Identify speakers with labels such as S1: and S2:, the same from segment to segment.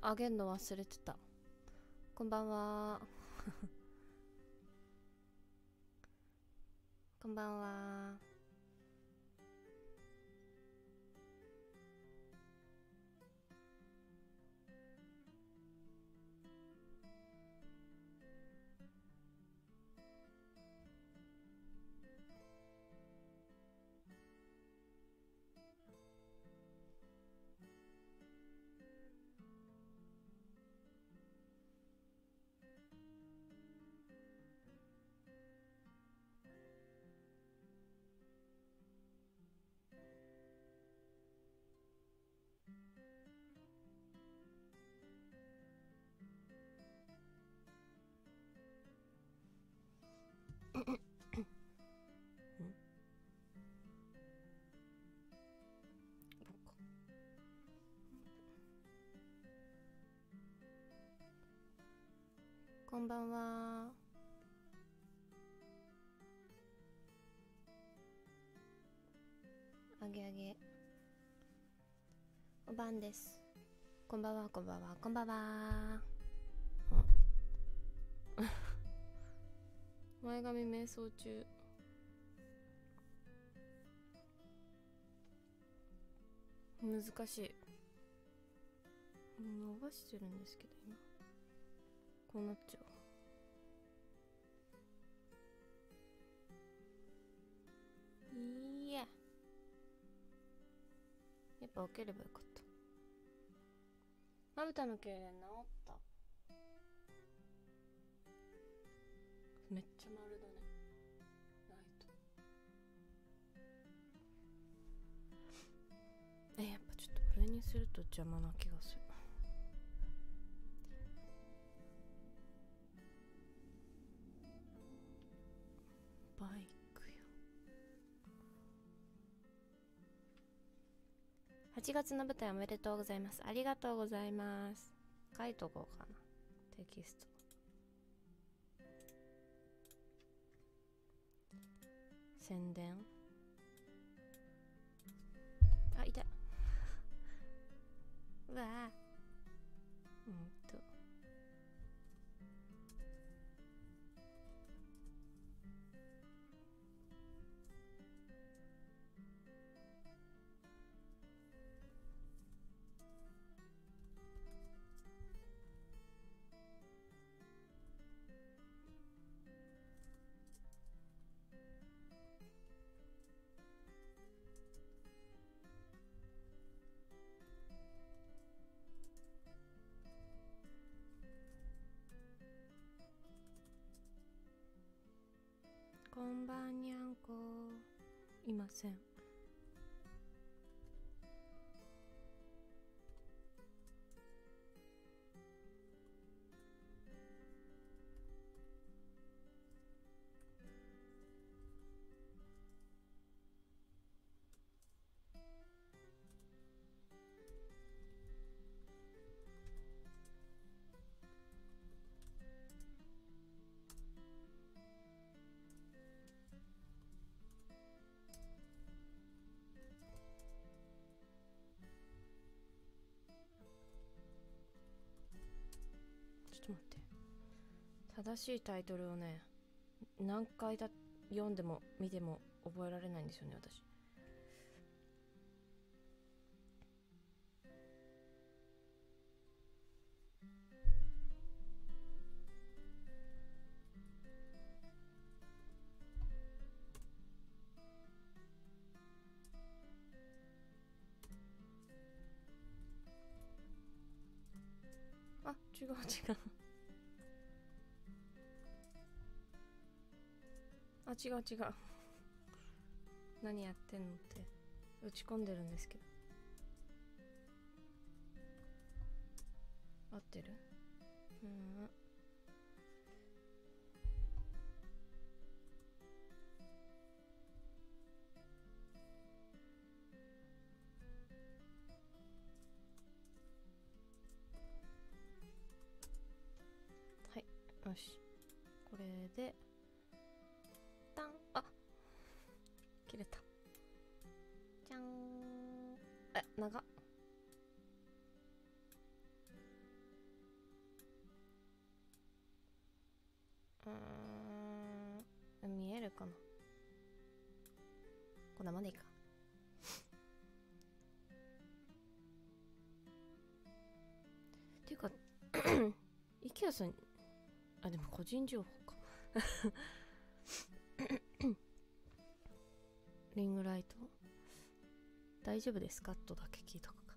S1: あげんの忘れてた。こんばんは。こんばんはこんばんは。あげあげ。おばんです。こんばんはこんばんは。こんばんは。前髪瞑想中。難しい。伸ばしてるんですけど今。こうなっちゃう。いややっぱ分ければよかった。まぶたの痙攣治った。めっちゃ丸だね。ライト。えやっぱちょっとこれにすると邪魔な気がする1月の舞台おめでとうございます。ありがとうございます。書いとこうかな。テキスト。宣伝。あいた。うわうん。い正しいタイトルをね何回だ読んでも見ても覚えられないんですよね私。あ違う違う。違う違う。何やってんのって。打ち込んでるんですけど。合ってる？うん。はい。よし。これで長うん。見えるかな。こんなまでいいか。っていうか池谷さんあでも個人情報か。リングライト？大丈夫ですか？とだけ聞いとくか。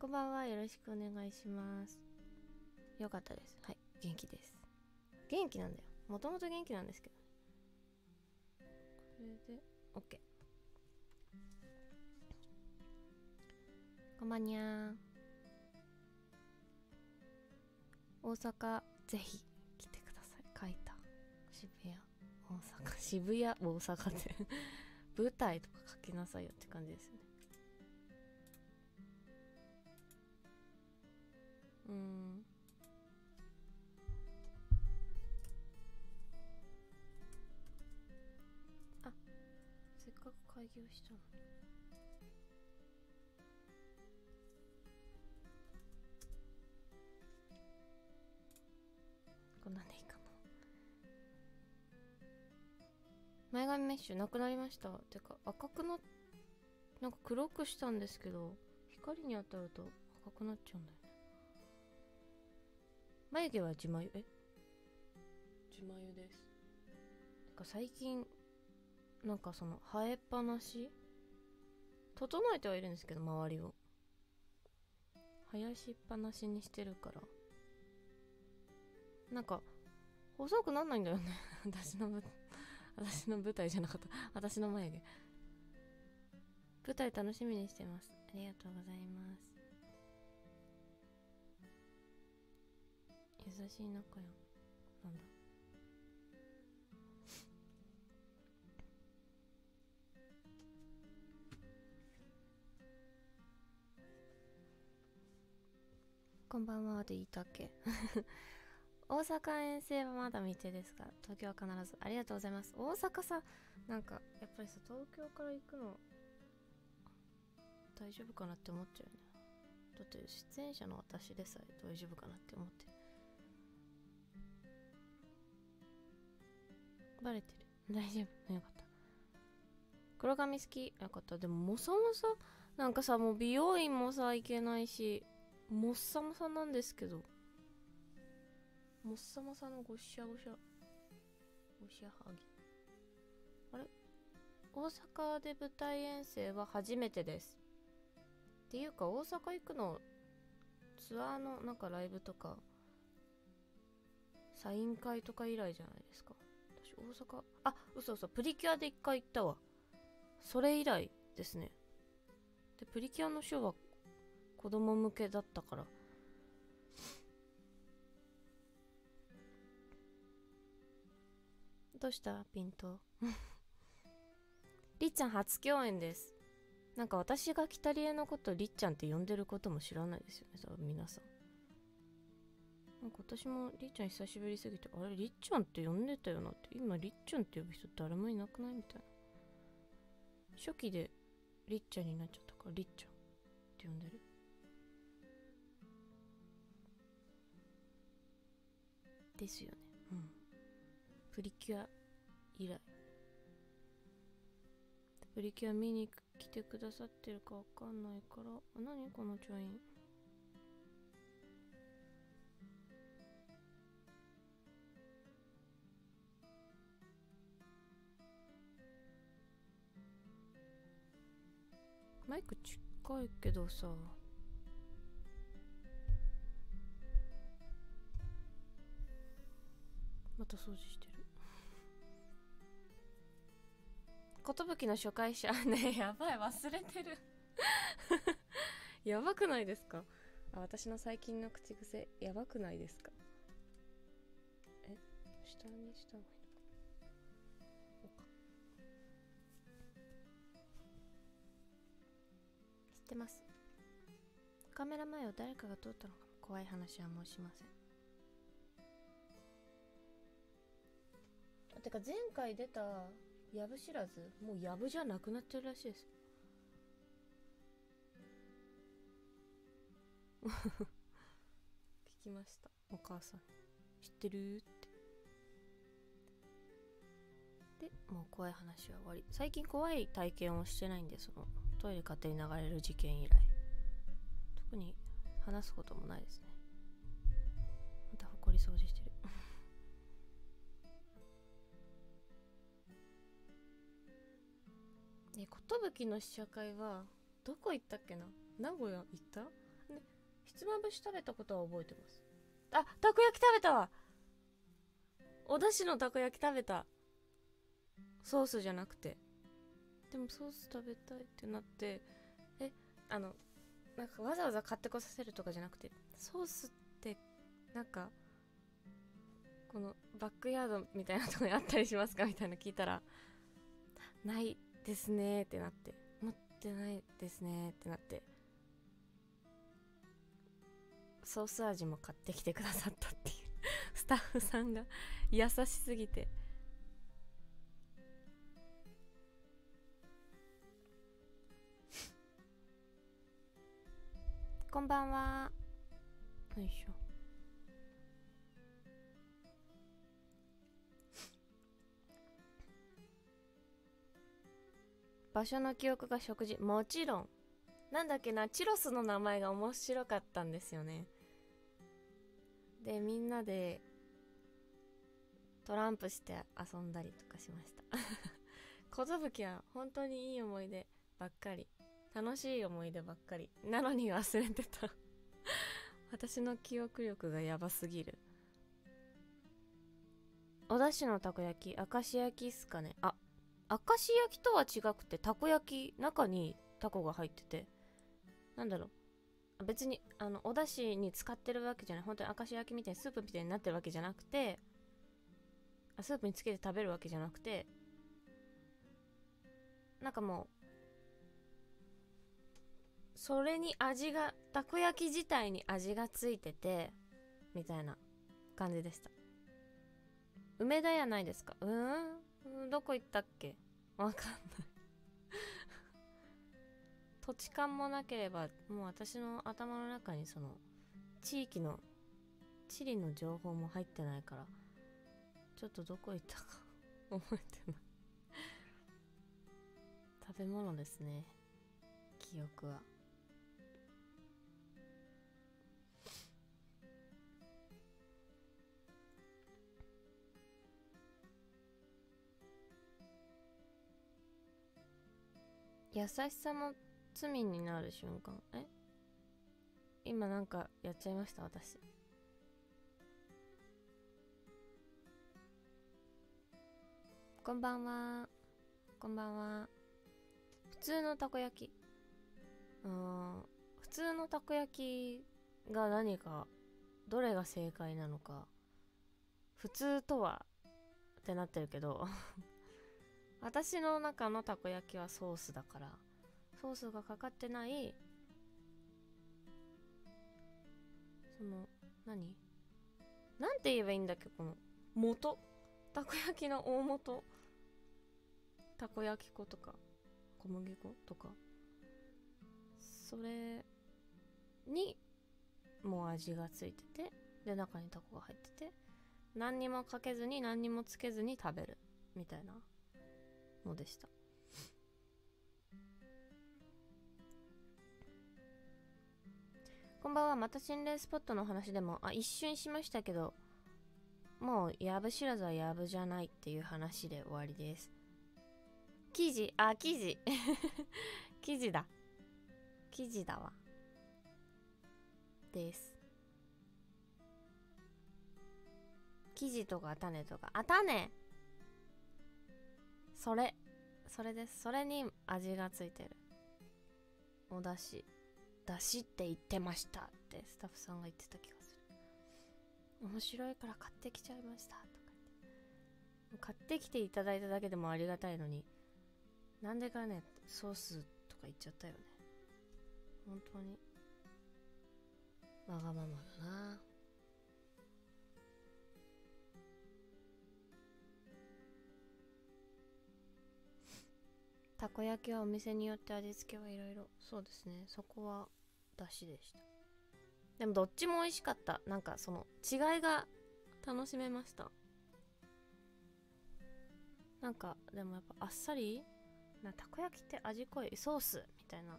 S1: こんばんは。よろしくお願いします。よかったです。はい。元気です。元気なんだよ。もともと元気なんですけどこれで OK こんばんにゃー。大阪ぜひ来てください。書いた。渋谷大阪。渋谷大阪って。舞台とか書きなさいよって感じですよね。うん。あせっかく開業したのに。こんなんでいいかな。前髪メッシュなくなりました。てか赤くななんか黒くしたんですけど光に当たると赤くなっちゃうんだよ眉毛は自眉？え？自眉です。てか最近なんかその生えっぱなし？整えてはいるんですけど周りを。生やしっぱなしにしてるから。なんか細くなんないんだよね。私のぶ私の舞台じゃなかった。私の眉毛。舞台楽しみにしてます。ありがとうございます優しい仲よなんだ？こんばんはで言いたっけ。大阪遠征はまだ未定ですが東京は必ず。ありがとうございます。大阪さなんかやっぱりさ東京から行くの大丈夫かなって思っちゃうよね。だって出演者の私でさえ大丈夫かなって思ってる。バレてる。大丈夫。よかった。黒髪好き。よかった。でももさもさなんかさもう美容院もさ行けないしもっさもさなんですけど。もっさもさのごしゃごしゃ。ごしゃはぎ。あれ？大阪で舞台遠征は初めてです。っていうか大阪行くのツアーのなんかライブとかサイン会とか以来じゃないですか。大阪。あ嘘嘘。プリキュアで一回行ったわ。それ以来ですね。でプリキュアのショーは子供向けだったから。どうした？ピント。りっちゃん初共演です。なんか私がキタリエのことりっちゃんって呼んでることも知らないですよね多分皆さん。なんか私もりっちゃん久しぶりすぎてあれりっちゃんって呼んでたよなって今りっちゃんって呼ぶ人誰もいなくないみたいな。初期でりっちゃんになっちゃったからりっちゃんって呼んでる。ですよね。うん。プリキュア以来。プリキュア見に来てくださってるかわかんないから。あ何このジョイン。マイク近いけどさ。また掃除してる。寿の初回者ね。やばい忘れてる。やばくないですか？あ私の最近の口癖やばくないですか？え下にした方がてます。カメラ前を誰かが通ったのかも。怖い話はもうしません。てか前回出たやぶ知らずもうやぶじゃなくなってるらしいです。聞きました。お母さん。知ってるって。でもう怖い話は終わり。最近怖い体験をしてないんでそのトイレ勝手に流れる事件以来。特に話すこともないですね。また埃掃除してる。え寿の試写会はどこ行ったっけな？名古屋行った？ねひつまぶし食べたことは覚えてます。あたこ焼き食べた！わお出汁のたこ焼き食べた。ソースじゃなくて。でもソース食べたいってなってえあのなんかわざわざ買ってこさせるとかじゃなくてソースってなんかこのバックヤードみたいなとこにあったりしますかみたいな聞いたらないですねってなって持ってないですねってなってソース味も買ってきてくださったっていう。スタッフさんが優しすぎて。こんばんは。よいしょ。場所の記憶が食事。もちろん。なんだっけな。チロスの名前が面白かったんですよね。でみんなでトランプして遊んだりとかしました。寿は本当にいい思い出ばっかり楽しい思い出ばっかり。なのに忘れてた。私の記憶力がやばすぎる。お出汁のたこ焼き明石焼きっすかね。あ明石焼きとは違くてたこ焼き中にタコが入ってて。なんだろう。別にあのお出汁に使ってるわけじゃない。本当に明石焼きみたいにスープみたいになってるわけじゃなくてスープにつけて食べるわけじゃなくて。なんかもうそれに味がたこ焼き自体に味がついててみたいな感じでした。梅田やないですか？うーん？どこ行ったっけ？わかんない。土地勘もなければもう私の頭の中にその地域の地理の情報も入ってないからちょっとどこ行ったか 覚えてない。食べ物ですね。記憶は。優しさも罪になる瞬間。え？今なんかやっちゃいました？私。こんばんは。こんばんは。普通のたこ焼き。うん普通のたこ焼きが何かどれが正解なのか普通とはってなってるけど。私の中のたこ焼きはソースだからソースがかかってないその何？なんて言えばいいんだっけこの元？たこ焼きの大元？たこ焼き粉とか小麦粉とか？それにもう味がついててで中にタコが入ってて何にもかけずに何にもつけずに食べるみたいな。のでした。こんばんは。また心霊スポットの話でもあ一瞬しましたけどもうやぶ知らずはやぶじゃないっていう話で終わりです。記事。あ記事。記事だ。記事だわ。です。生地とか種とか。あ種。それそれです。それに味がついてる。おだしだしって言ってましたってスタッフさんが言ってた気がする。面白いから買ってきちゃいましたとか言って。買ってきていただいただけでもありがたいのに。なんでかねソースとか言っちゃったよね。本当に。わがままだな。たこ焼きはお店によって味付けはいろいろ。そうですね。そこはだしでした。でもどっちも美味しかった。なんかその違いが楽しめました。なんかでもやっぱあっさり？なたこ焼きって味濃いソース？みたいな。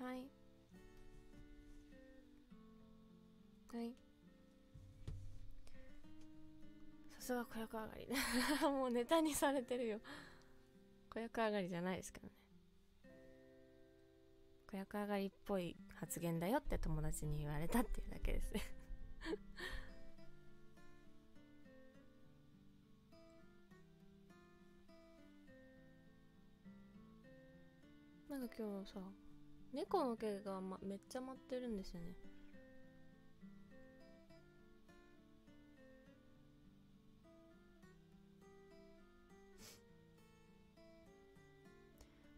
S1: はい。はい。さすが子役上がり。もうネタにされてるよ。子役上がりじゃないですけどね。子役上がりっぽい発言だよって友達に言われたっていうだけです。なんか今日さ猫の毛が、ま、めっちゃ舞ってるんですよね。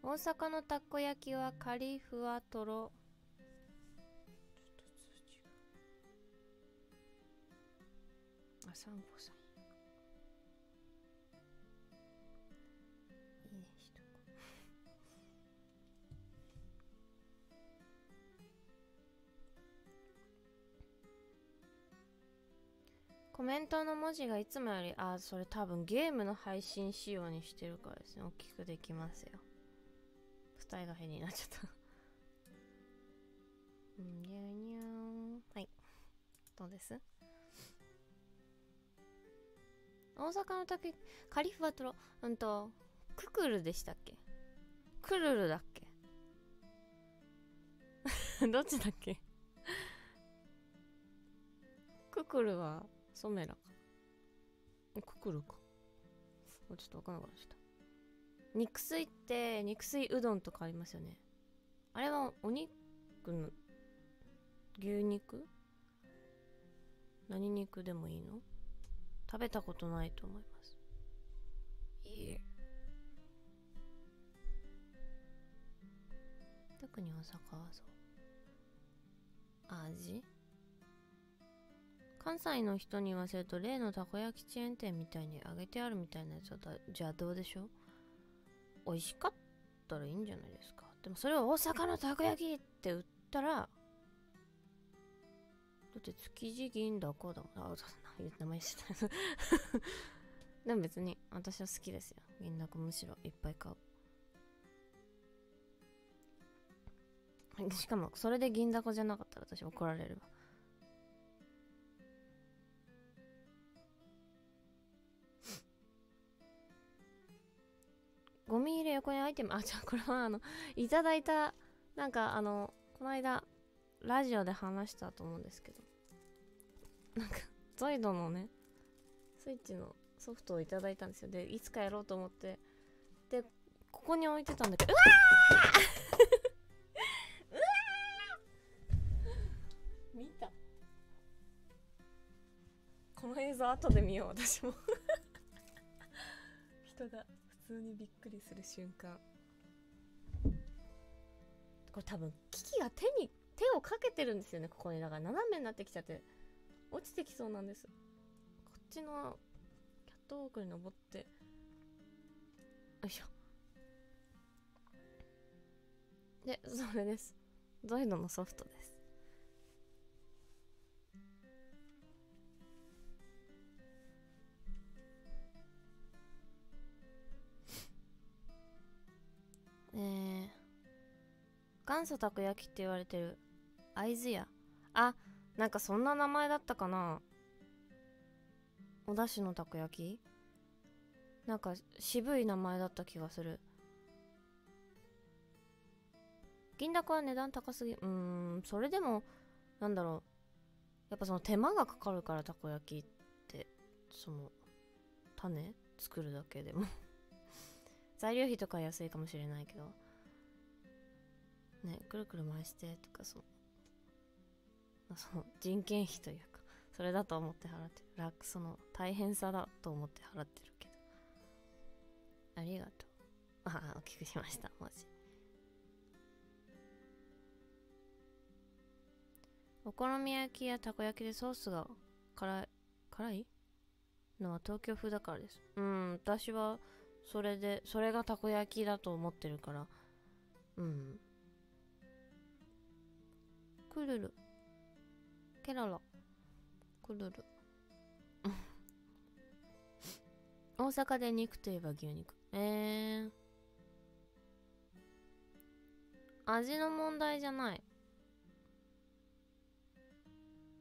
S1: 大阪のたこ焼きはカリフワトロあサンゴさん。いいねしとこコメントの文字がいつもよりあそれ多分ゲームの配信仕様にしてるからですね。大きくできますよ。二重が変になっちゃった。うんにゃにゃー。はい。どうです？大阪の竹カリフワトロうんとククルでしたっけ？クルルだっけ？どっちだっけ？ククルはソメラか。ククルか。ちょっとわからなくなっちゃった。肉水って肉水うどんとかありますよね。あれはお肉の牛肉？何肉でもいいの？食べたことないと思います。いえ特に大阪はそう。味？関西の人に言わせると例のたこ焼きチェーン店みたいに揚げてあるみたいなやつはじゃあどうでしょう？美味しかったらいいんじゃないですか。でもそれを大阪のたこ焼きって売ったらだって築地銀だこだもん。あ名前してた でも別に私は好きですよ。銀だこむしろいっぱい買う。しかもそれで銀だこじゃなかったら私怒られるわ。ゴミ入れ横にアイテムあじゃあこれはあのいただいたなんかあのこの間ラジオで話したと思うんですけど。なんかゾイドのねスイッチのソフトをいただいたんですよ。でいつかやろうと思って。でここに置いてたんだけどうわー！うわー！見た。この映像後で見よう私も。人が通にびっくりする瞬間。これ多分キキが手に手をかけてるんですよねここに。だから斜めになってきちゃって。落ちてきそうなんです。こっちのキャットウォークに登って。よいしょ。でそれです。ゾイドのソフトですえ。ー、元祖たこ焼きって言われてる。会津屋。あなんかそんな名前だったかな。お出汁のたこ焼き？なんか渋い名前だった気がする。銀だこは値段高すぎうーんそれでもなんだろう。やっぱその手間がかかるからたこ焼きってその種作るだけでも。材料費とか安いかもしれないけど。ねくるくる回してとかそう。その人件費というかそれだと思って払ってる。楽その大変さだと思って払ってるけど。ありがとう。ああ大きくしましたマジお好み焼きやたこ焼きでソースが辛い辛い？のは東京風だからです。うん私はそれでそれがたこ焼きだと思ってるから。うん。クルルケロロ。クルル大阪で肉といえば牛肉。えー、味の問題じゃない。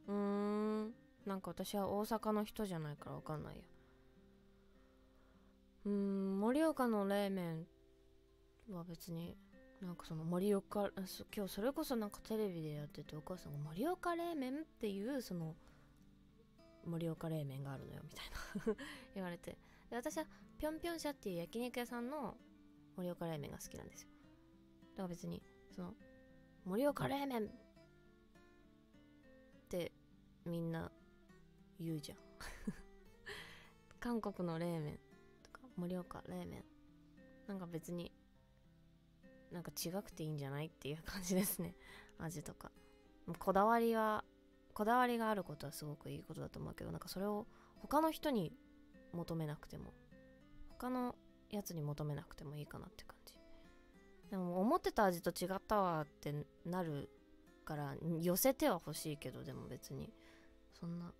S1: うーん。なんか私は大阪の人じゃないからわかんないや。うん盛岡の冷麺は別になんかその盛岡今日それこそなんかテレビでやっててお母さんが盛岡冷麺っていうその盛岡冷麺があるのよみたいな 言われて。で私はぴょんぴょん社っていう焼肉屋さんの盛岡冷麺が好きなんですよ。だから別にその盛岡冷麺ってみんな言うじゃん。韓国の冷麺。盛岡冷麺なんか別になんか違くていいんじゃないっていう感じですね。味とか。こだわりはこだわりがあることはすごくいいことだと思うけどなんかそれを他の人に求めなくても他のやつに求めなくてもいいかなって感じ。でも思ってた味と違ったわってなるから寄せては欲しいけどでも別にそんな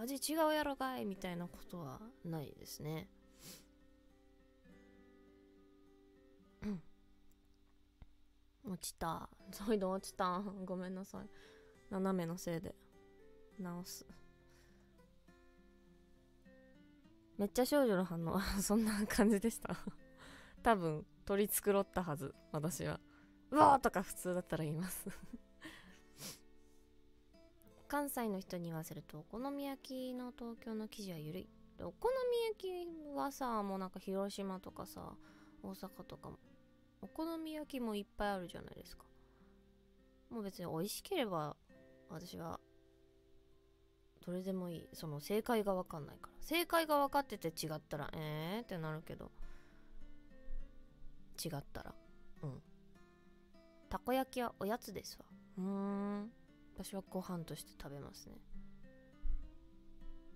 S1: 味違うやろかいみたいなことはないですね。うん。落ちた。そういうの落ちた。ごめんなさい。斜めのせいで直す。めっちゃ少女の反応。そんな感じでした。多分取り繕ったはず。私は。うわーとか普通だったら言います。関西の人に言わせるとお好み焼きの東京の生地は緩い。お好み焼きはさもうなんか広島とかさ大阪とかも。お好み焼きもいっぱいあるじゃないですか。もう別に美味しければ私はどれでもいい。その正解が分かんないから。正解が分かってて違ったらえーってなるけど。違ったら。うん。たこ焼きはおやつですわ。うーん。私はご飯として食べますね。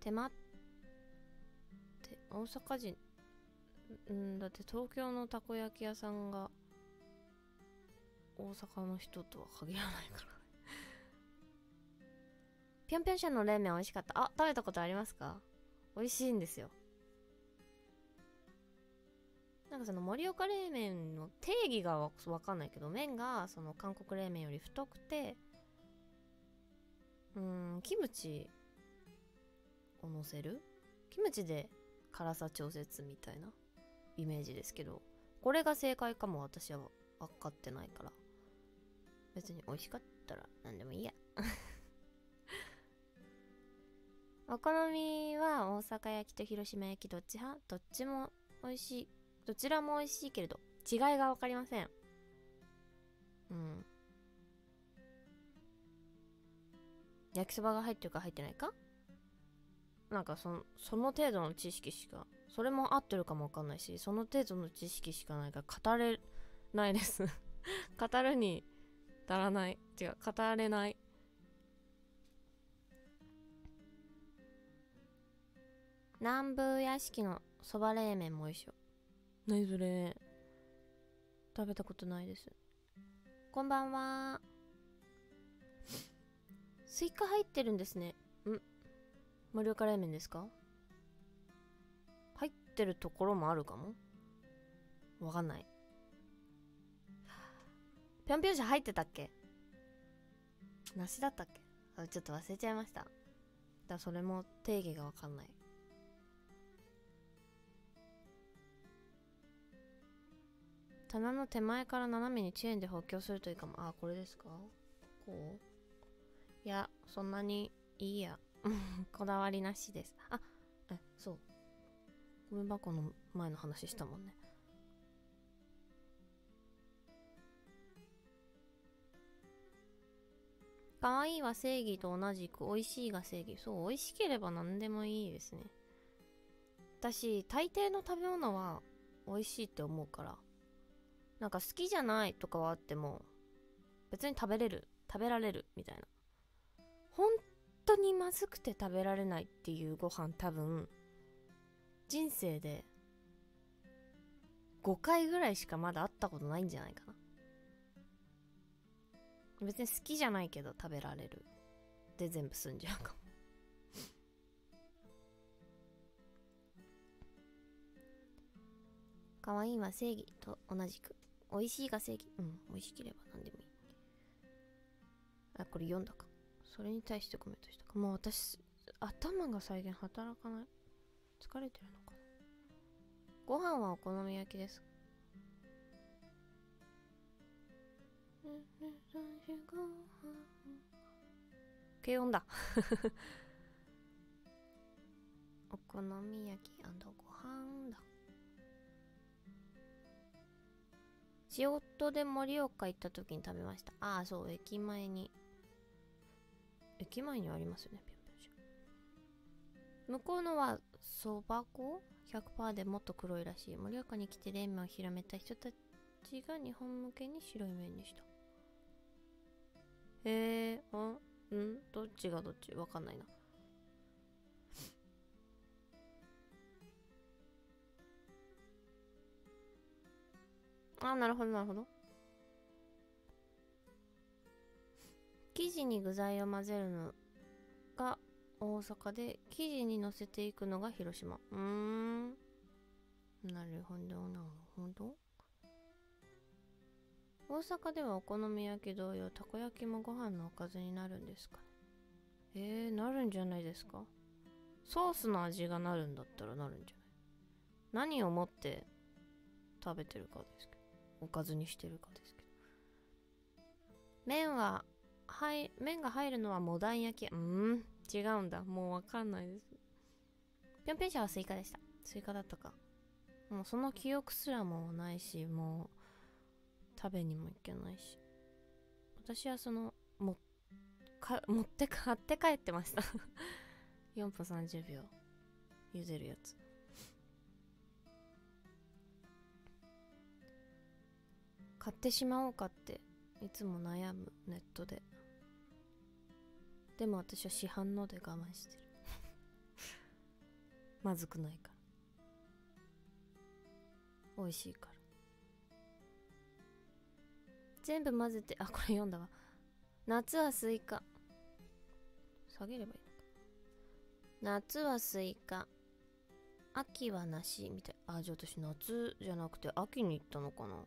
S1: 手間って大阪人んだって東京のたこ焼き屋さんが大阪の人とは限らないから ぴょんぴょん社の冷麺美味しかった。あ食べたことありますか？美味しいんですよ。なんかその盛岡冷麺の定義がわかんないけど麺がその韓国冷麺より太くてうんキムチをのせる？キムチで辛さ調節みたいなイメージですけどこれが正解かも私は分かってないから。別に美味しかったら何でもいいや。お好みは大阪焼きと広島焼きどっち派？どっちも美味しい。どちらも美味しいけれど違いが分かりません。うん。焼きそばが入ってるか入ってないか？なんかそのその程度の知識しかそれも合ってるかもわかんないしその程度の知識しかないから語れないです。語るに足らない。違う語れない。南部屋敷のそば冷麺も一緒何それ食べたことないです。こんばんはスイカ入ってるんですね。ん？盛岡冷麺ですか？入ってるところもあるかも？わかんない。ぴょんぴょん舎入ってたっけ？梨だったっけ？ちょっと忘れちゃいました。だそれも定義がわかんない。棚の手前から斜めにチェーンで補強するといいかも。あこれですか？こう？いやそんなにいいや。こだわりなしです。あえそう。ゴミ箱の前の話したもんね。可愛いは正義と同じく美味しいが正義。そう美味しければ何でもいいですね。私大抵の食べ物は美味しいって思うから。なんか好きじゃないとかはあっても別に食べれる。食べられる。みたいな。本当にまずくて食べられないっていうご飯多分人生で5回ぐらいしかまだ会ったことないんじゃないかな。別に好きじゃないけど食べられるで全部済んじゃうかも。可愛いは正義と同じく。美味しいが正義。うん美味しければ何でもいい。あこれ読んだかそれに対してコメントしたか。もう私頭が再現働かない。疲れてるのかな。ご飯はお好み焼きです。軽音だ。お好み焼きご飯だ。仕事で盛岡行った時に食べました。ああそう駅前に駅前にありますよねぴょんぴょんし向こうのはそば粉？100%でもっと黒いらしい。盛岡に来て冷麺を広めた人たちが日本向けに白い麺にした。へえー、ん？どっちがどっち？わかんないな。あなるほどなるほど。生地に具材を混ぜるのが大阪で生地にのせていくのが広島。うーん。なるほどな。るほど大阪ではお好み焼き同様たこ焼きもご飯のおかずになるんですか？ねえー、なるんじゃないですか？ソースの味がなるんだったらなるんじゃない？何をもって食べてるかですけどおかずにしてるかですけど。麺ははい麺が入るのはモダン焼き。うん。違うんだ。もうわかんないです。ぴょんぴょん舎はスイカでした。スイカだったか。もうその記憶すらもないしもう食べにもいけないし。私はそのもか持って買って帰ってました。4分30秒。茹でるやつ。買ってしまおうかっていつも悩むネットで。でも私は市販ので我慢してる。まずくないから。美味しいから。全部混ぜてあこれ読んだわ。夏はスイカ。下げればいいのか。夏はスイカ。秋は梨みたい。あじゃあ私夏じゃなくて秋に行ったのかな。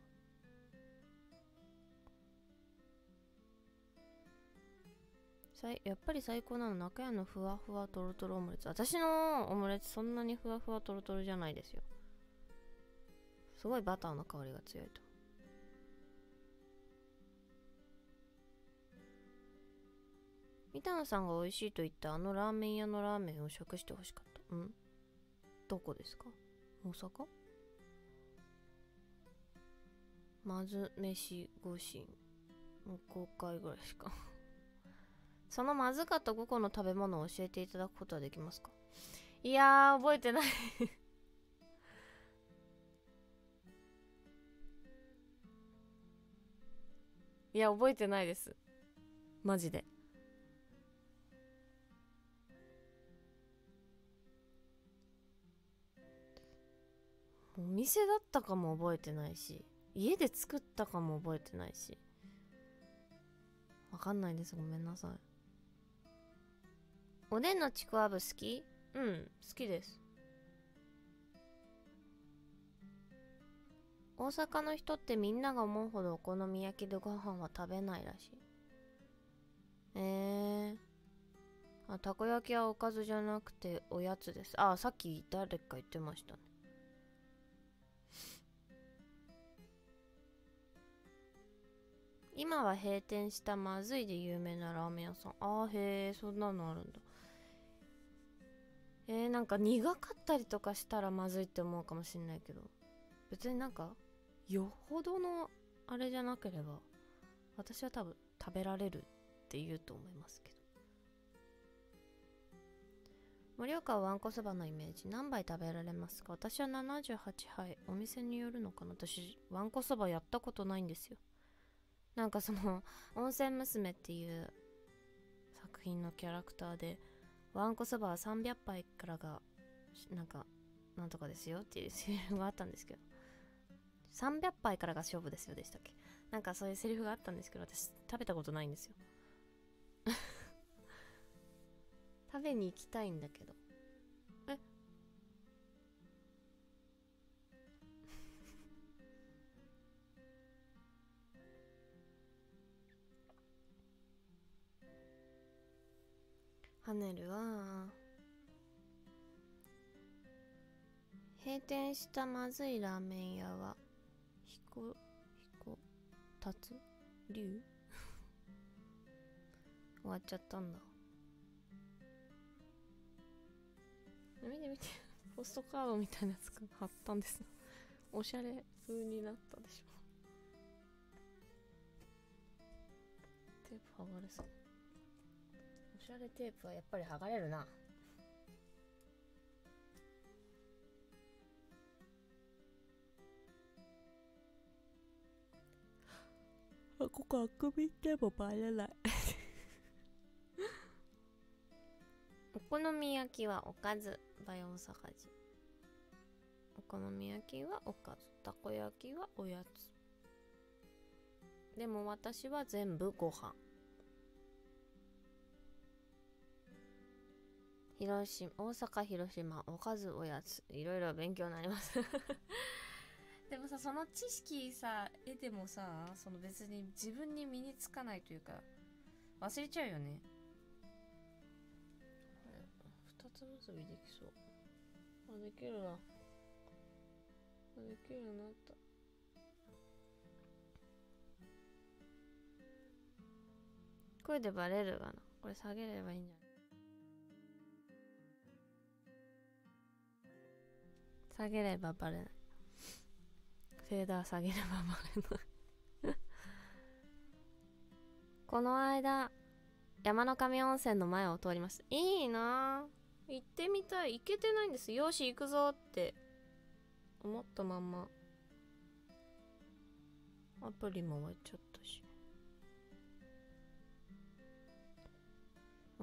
S1: やっぱり最高なの。中屋のふわふわとろとろオムレツ。私のオムレツそんなにふわふわとろとろじゃないですよ。すごいバターの香りが強いと。板野さんが美味しいと言ったあのラーメン屋のラーメンを食してほしかった。うん。どこですか？大阪？まず飯5神5回ぐらいしか。そのまずかった5個の食べ物を教えていただくことはできますか？いやー、覚えてない いや、覚えてないです。マジで。お店だったかも覚えてないし、家で作ったかも覚えてないし。わかんないです。ごめんなさい。おでんのちくわぶ好き？うん好きです。大阪の人ってみんなが思うほどお好み焼きでご飯は食べないらしい。えー、あたこ焼きはおかずじゃなくておやつです。あさっき誰か言ってましたね。今は閉店したまずいで有名なラーメン屋さん。あーへえそんなのあるんだ。えー、なんか苦かったりとかしたらまずいって思うかもしんないけど。別になんかよほどのあれじゃなければ私は多分食べられるって言うと思いますけど。盛岡はわんこそばのイメージ。何杯食べられますか？私は78杯。お店によるのかな？私わんこそばやったことないんですよ。なんかその温泉娘っていう作品のキャラクターでわんこそばは300杯からがなんかなんとかですよっていうセリフがあったんですけど。300杯からが勝負ですよでしたっけ？なんかそういうセリフがあったんですけど私食べたことないんですよ。食べに行きたいんだけど。ハネルは閉店したまずいラーメン屋はひこひこたつ？竜？終わっちゃったんだ。見て見て。ポストカードみたいなやつ貼ったんです。おしゃれ風になったでしょ。テープ剥がれそうれテープはやっぱり剥がれるな。あここあくびってもバレない。お好み焼きはおかずバイオ大阪人お好み焼きはおかず。たこ焼きはおやつ。でも私は全部ご飯広島大阪広島おかずおやつ。いろいろ勉強になります。でもさその知識さ得てもさその別に自分に身につかないというか忘れちゃうよね。二つ結びできそう。あできるな。あできるようになった。これでバレるかな。これ下げればいいんじゃない？下げればバレない。フェーダー下げればバレない。この間山の神温泉の前を通りました。いいな。行ってみたい。行けてないんです。よし行くぞって思ったまんま。アプリも終わっちゃった。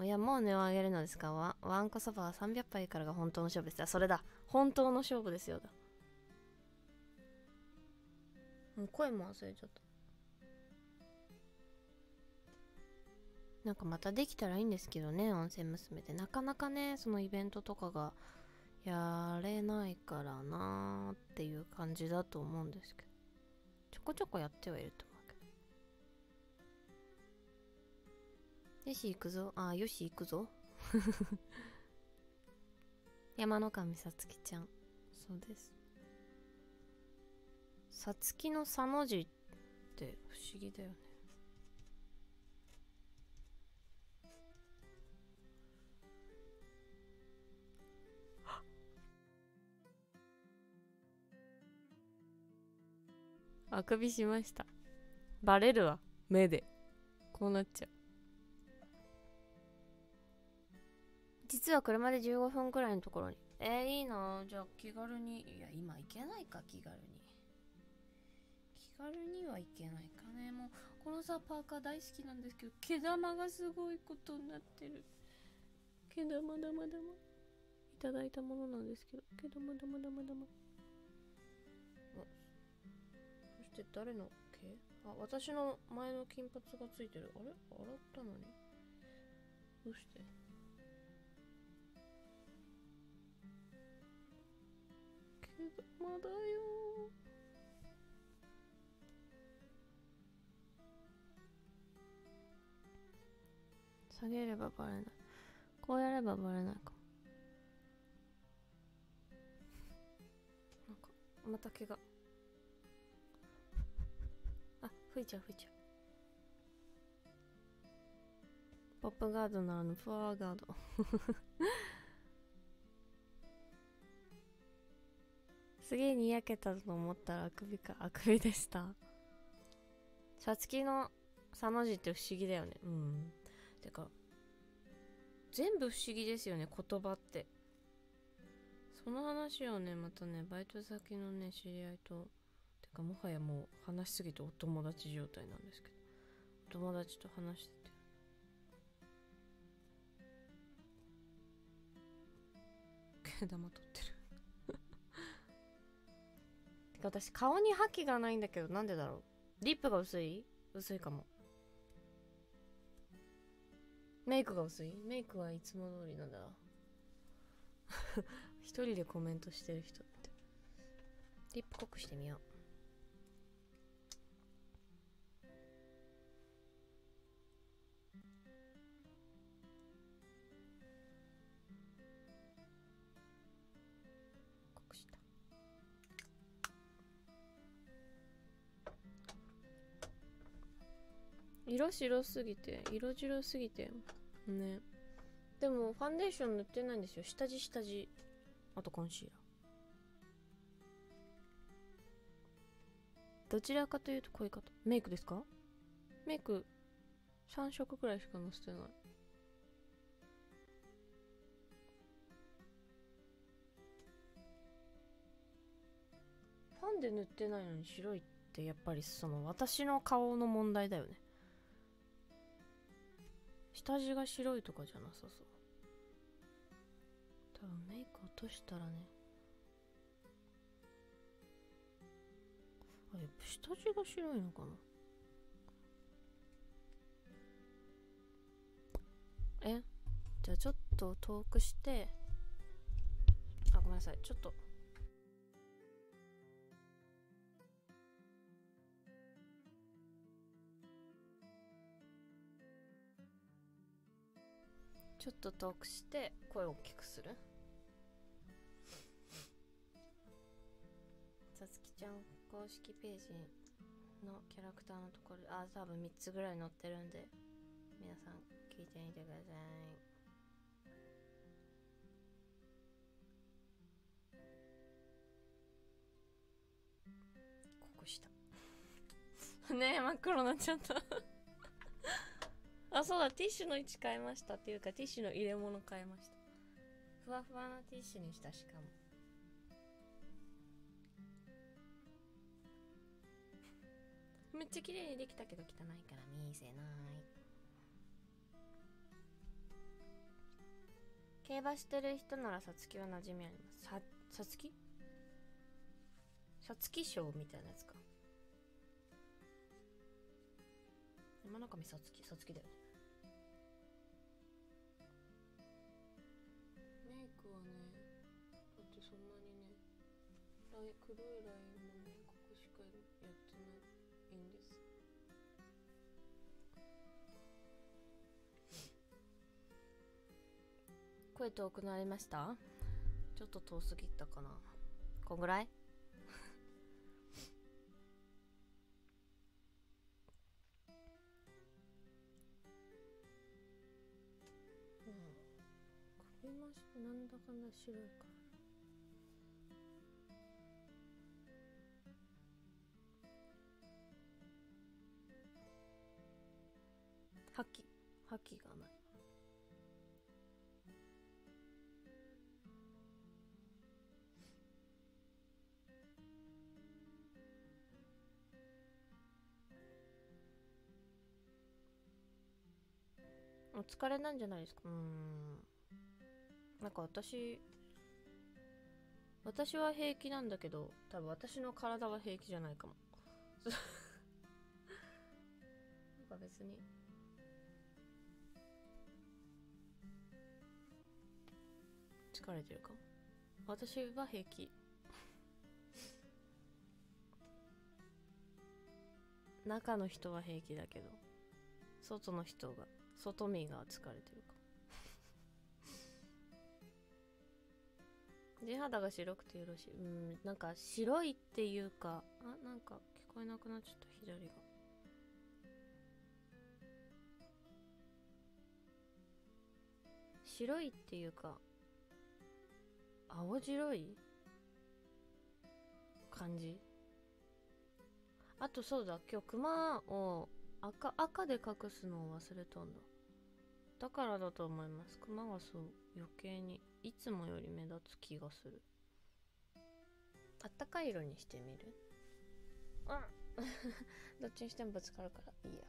S1: しいやもう値を上げるのですか？わわんこそばは300杯からが本当の勝負です。あそれだ。本当の勝負ですよ。だもう声も忘れちゃった。なんかまたできたらいいんですけどね温泉娘でなかなかねそのイベントとかがやれないからなーっていう感じだと思うんですけど。ちょこちょこやってはいると思う。よし行くぞ。あよし行くぞ。山の神さつきちゃん。そうです。さつきのさの字って不思議だよね。あくびしました。バレるわ。目で。こうなっちゃう。実は車で15分くらいのところに。えー、いいな。じゃあ気軽に。いや今行けないか気軽に。気軽には行けないかね。もうこのさパーカー大好きなんですけど毛玉がすごいことになってる。毛玉玉玉。いただいたものなんですけど。毛玉玉玉玉。そして誰の毛？あ私の前の金髪がついてる。あれ？洗ったのに。どうして？毛玉だよ。下げればバレない。こうやればバレないか なんかまた毛が あ吹いちゃう吹いちゃう。ポップガードならぬフォアガード。すげえにやけたと思ったら あくびかあくびでした。さつきのさの字って不思議だよね。うん。てか全部不思議ですよね言葉って。その話をねまたねバイト先のね知り合いとてかもはやもう話しすぎてお友達状態なんですけどお友達と話してて。毛玉取ってる私顔に覇気がないんだけどなんでだろう？リップが薄い？薄いかも。メイクが薄い？メイクはいつも通りなんだ 一人でコメントしてる人って。リップ濃くしてみよう。色白すぎて色白すぎてね。でもファンデーション塗ってないんですよ。下地下地。あとコンシーラー。どちらかというとこういう方。メイクですか？メイク3色くらいしかのせてない。ファンで塗ってないのに白いってやっぱりその私の顔の問題だよね。下地が白いとかじゃなさそう。多分メイク落としたらね。あやっぱ下地が白いのかな。え？じゃあちょっと遠くして。あごめんなさい。ちょっとちょっと遠くして声を大きくする？さつきちゃん公式ページのキャラクターのところあ多分3つぐらい載ってるんで皆さん聞いてみてください。ここした。ねえ真っ黒になっちゃった。あそうだティッシュの位置変えましたっていうかティッシュの入れ物変えました。ふわふわのティッシュにしたしかも。めっちゃ綺麗にできたけど汚いから見せない。競馬してる人ならさつきは馴染みあります。ささつきさつき賞みたいなやつか。山中美さつきさつきだよね。ライ黒いラインもねここしかやってないんです。声遠くなりました？ちょっと遠すぎたかな？こんぐらい？首もなんだかんだ白いから覇気覇気がない。お疲れなんじゃないですか？うん。なんか私私は平気なんだけど多分私の体は平気じゃないかも。なんか別に。疲れてるか？も私は平気。中の人は平気だけど外の人が外見が疲れてるか。も 地肌が白くてよろしい。うんなんか白いっていうかあなんか聞こえなくなっちゃった。左が。白いっていうか青白い？感じ？あとそうだ今日クマを赤赤で隠すのを忘れたんだ。だからだと思います。クマがそう余計にいつもより目立つ気がする。あったかい色にしてみる？うん。どっちにしてもぶつかるからいいや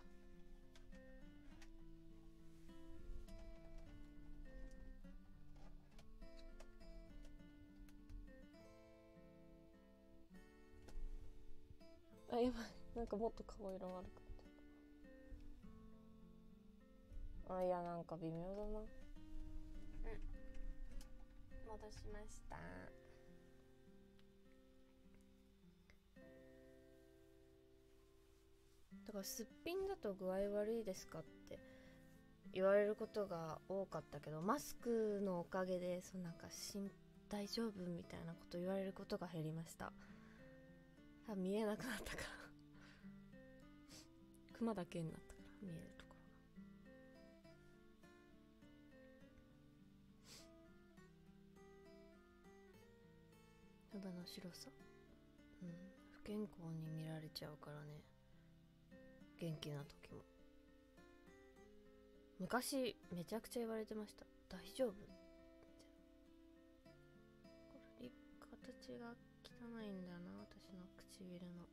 S1: あ今なんかもっと顔色悪くなってあいやなんか微妙だな。うん。戻しました。だからすっぴんだと具合悪いですかって言われることが多かったけどマスクのおかげでそのなんかしん大丈夫みたいなこと言われることが減りました。あ見えなくなったから。クマだけになったから見えるところが。肌の白さ。うん。不健康に見られちゃうからね。元気な時も。昔めちゃくちゃ言われてました。大丈夫？これ形が汚いんだよな。唇の。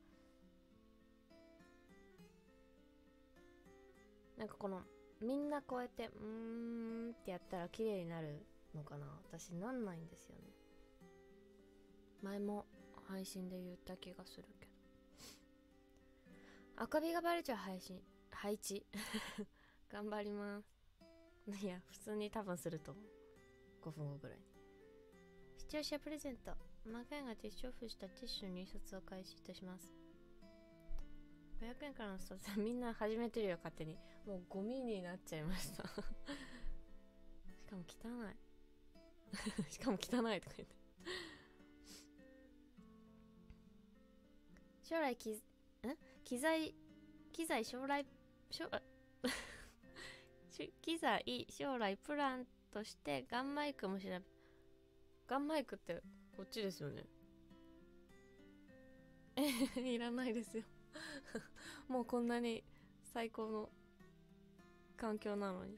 S1: なんかこのみんなこうやってうーんってやったら綺麗になるのかな？私なんないんですよね。前も配信で言った気がするけど。赤みがバレちゃう配信配置。頑張ります。いや普通に多分すると5分後ぐらいに。視聴者プレゼント。マガヤがティッシュオフしたティッシュの入札を開始いたします。500円からのスタートみんな始めてるよ勝手に。もうゴミになっちゃいました。しかも汚い。しかも汚いとか言って。将来きん機材機材将来将 機材将来プランとしてガンマイクも調べガンマイクってこっちですよね。え いらないですよ。もうこんなに最高の環境なのに。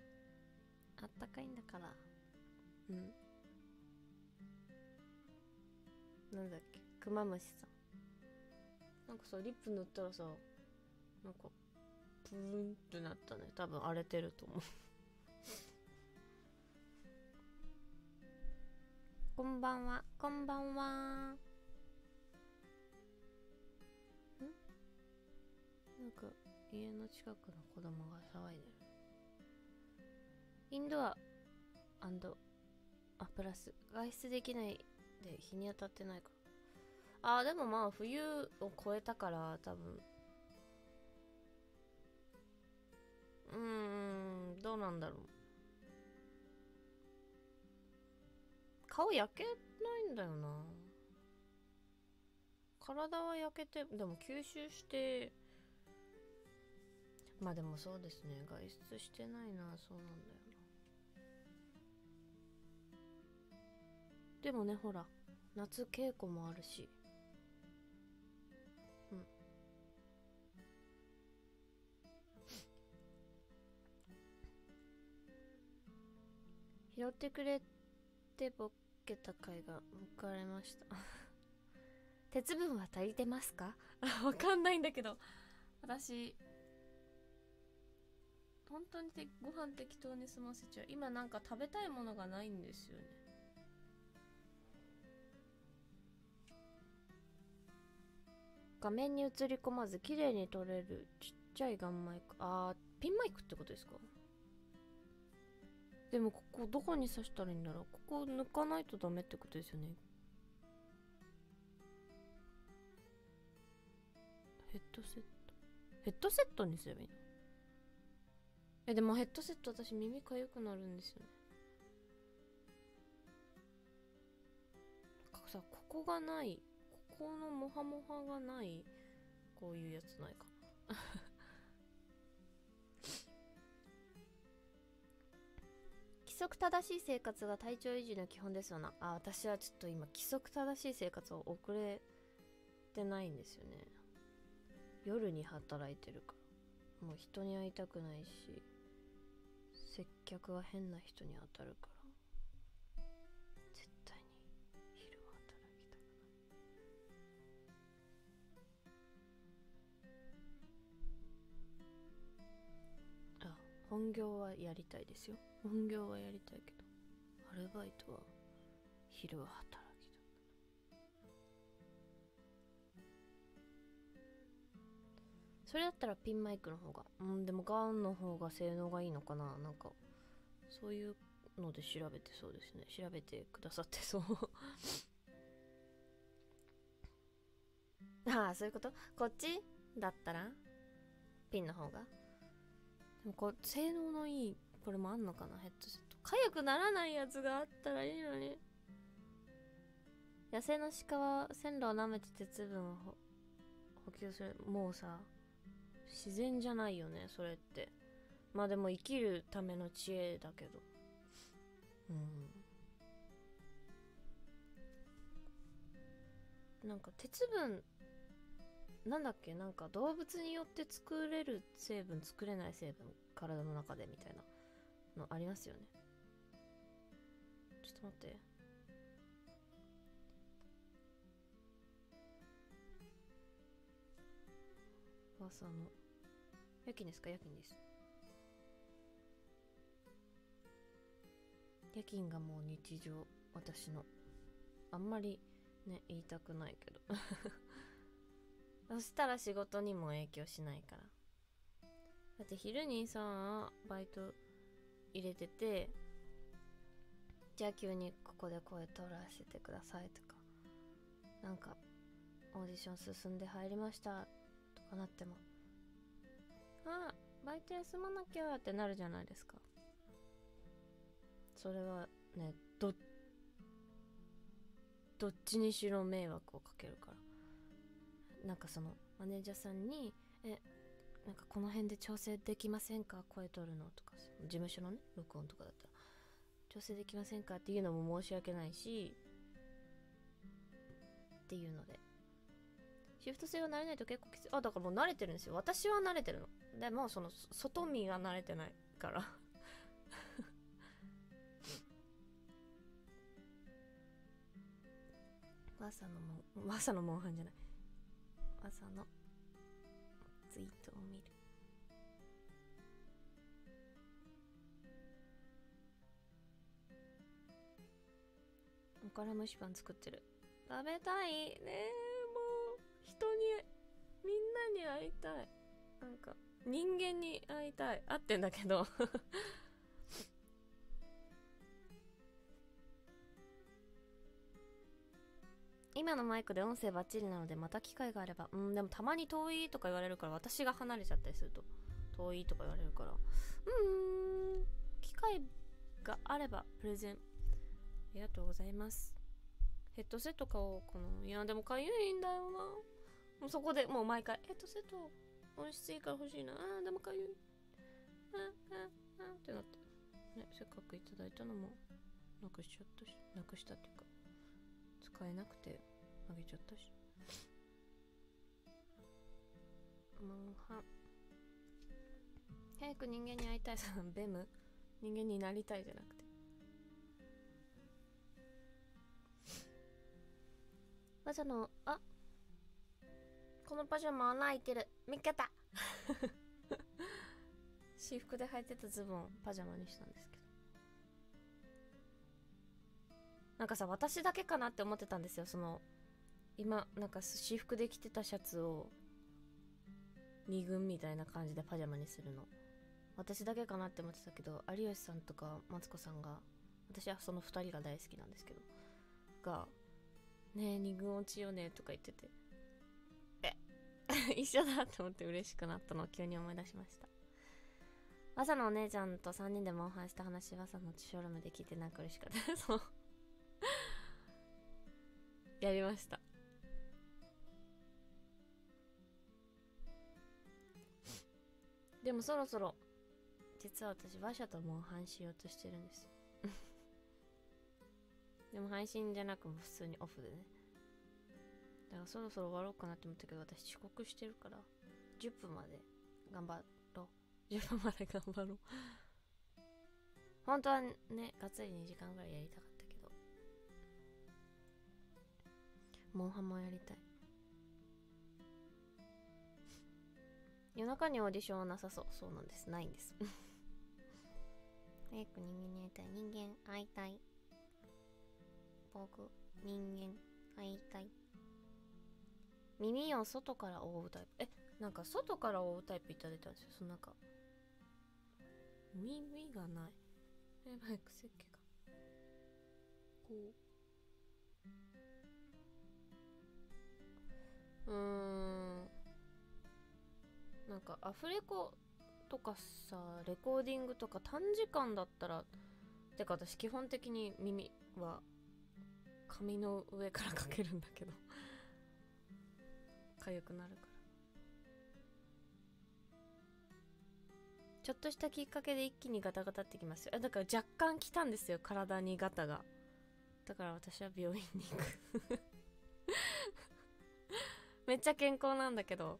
S1: あったかいんだから。うん。なんだっけ？クマムシさん。なんかさリップ塗ったらさなんかプルンってなったね。多分荒れてると思う。こんばんはこんばんは。ん？なんか家の近くの子供が騒いでる。インドアアンドあプラス。外出できないで日に当たってないか。らあーでもまあ冬を超えたから多分。うーんどうなんだろう。顔焼け？ないんだよな。体は焼けてでも吸収して。まあでもそうですね。外出してないな。そうなんだよな。でもねほら夏稽古もあるし。うん。拾ってくれってボケた甲斐が報われました。鉄分は足りてますか？わかんないんだけど。私本当にてご飯適当に済ませちゃう。今なんか食べたいものがないんですよね。画面に映り込まず綺麗に撮れるちっちゃいガンマイク。あーピンマイクってことですか？でもここどこに刺したらいいんだろう。ここ抜かないとダメってことですよね。ヘッドセット。ヘッドセットにすればいいの？えでもヘッドセット私耳かゆくなるんですよね。なんかさここがないここのモハモハがないこういうやつないか則正しい生活が体調維持の基本ですよな。あ私はちょっと今規則正しい生活を送れてないんですよね。夜に働いてるから。もう人に会いたくないし接客は変な人に当たるから。本業はやりたいですよ。本業はやりたいけどアルバイトは昼は働きたくないそれだったらピンマイクの方がうんでもガンの方が性能がいいのかな。なんかそういうので調べてそうですね。調べてくださってそう。ああそういうこと？こっちだったら？ピンの方が？でもこう性能のいいこれもあんのかな？ヘッドセット。痒くならないやつがあったらいいのに。野生の鹿は線路を舐めて鉄分を補給する。もうさ自然じゃないよねそれって。まあでも生きるための知恵だけど。うん。なんか鉄分なんだっけ？なんか動物によって作れる成分作れない成分体の中でみたいな。のありますよね。ちょっと待って。朝の。夜勤ですか？夜勤です。夜勤がもう日常。私の。あんまりね言いたくないけど。そしたら仕事にも影響しないから。だって昼にさバイト入れててじゃあ急にここで声取らせてくださいとかなんかオーディション進んで入りましたとかなってもあバイト休まなきゃってなるじゃないですか。それはねどどっちにしろ迷惑をかけるから。なんかそのマネージャーさんに「えなんかこの辺で調整できませんか？声取るの」とか事務所のね録音とかだったら「調整できませんか?」っていうのも申し訳ないしっていうので。シフト制が慣れないと結構きつい。あだからもう慣れてるんですよ。私は慣れてるの。でもその外見が慣れてないから。朝のも朝のモンハンじゃない。朝のツイートを見る。おから蒸しパン作ってる。食べたい。ねえもう人にみんなに会いたい。なんか人間に会いたい。会ってんだけど。今のマイクで音声バッチリなのでまた機会があれば。うんでもたまに遠いとか言われるから私が離れちゃったりすると。遠いとか言われるから。うん機会があればプレゼン。ありがとうございます。ヘッドセット買おうかな。いやでもかゆいんだよな。もうそこでもう毎回ヘッドセット音質いいから欲しいな。あでもかゆい。あああってなってねせっかくいただいたのもなくしちゃったしなくしたっていうか使えなくてあげちゃったし。モンハン早く人間に会いたい。さ ベム。人間になりたいじゃなくて。パジャのあ。このパジャマ穴開いてる。見っけた。私服で履いてたズボンパジャマにしたんですけどなんかさ私だけかなって思ってたんですよ。その今なんか私服で着てたシャツを2軍みたいな感じでパジャマにするの。私だけかなって思ってたけど有吉さんとかマツコさんが私はその2人が大好きなんですけどが「ねえ2軍落ちよね」とか言ってて。え 一緒だと思って嬉しくなったのを急に思い出しました。朝のお姉ちゃんと3人でモンハンした話は朝のショールームで聞いてなんか嬉しかった。そう。やりました。でもそろそろ実は私馬車とモンハンしようとしてるんです。でも配信じゃなくも普通にオフでね。だからそろそろ終わろうかなって思ったけど私遅刻してるから10分まで頑張ろう。10分まで頑張ろう。本当はねがっつり2時間ぐらいやりたかモンハンもやりたい。夜中にオーディションはなさそう。そうなんです。ないんです。早く人間に会いたい。人間会いたい。僕人間会いたい。耳を外から覆うタイプ。えなんか外から覆うタイプいただいたんですよ。そのなんか耳がない。やばい癖っ気がこう。うーん。なんかアフレコとかさレコーディングとか短時間だったらてか私基本的に耳は髪の上からかけるんだけど 痒くなるから。ちょっとしたきっかけで一気にガタガタってきますよ。だから若干来たんですよ体にガタが。だから私は病院に行く。めっちゃ健康なんだけど